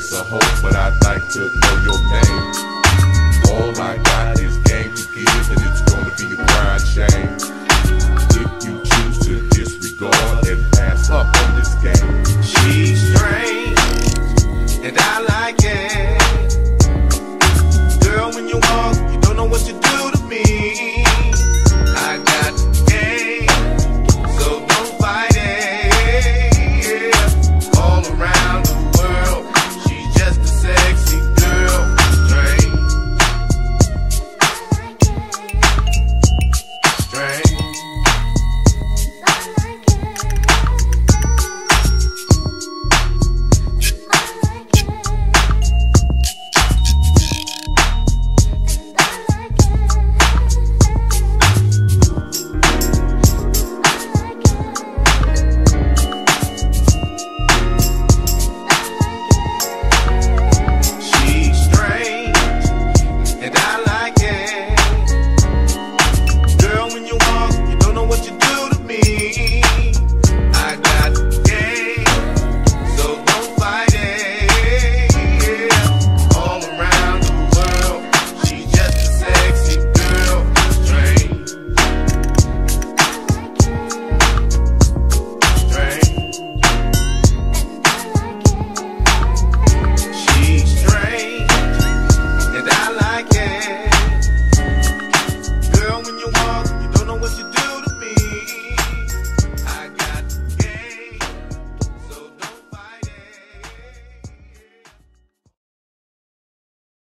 face a hope, but I'd like to know your name. All I got is game to give, and it's gonna be a pride shame.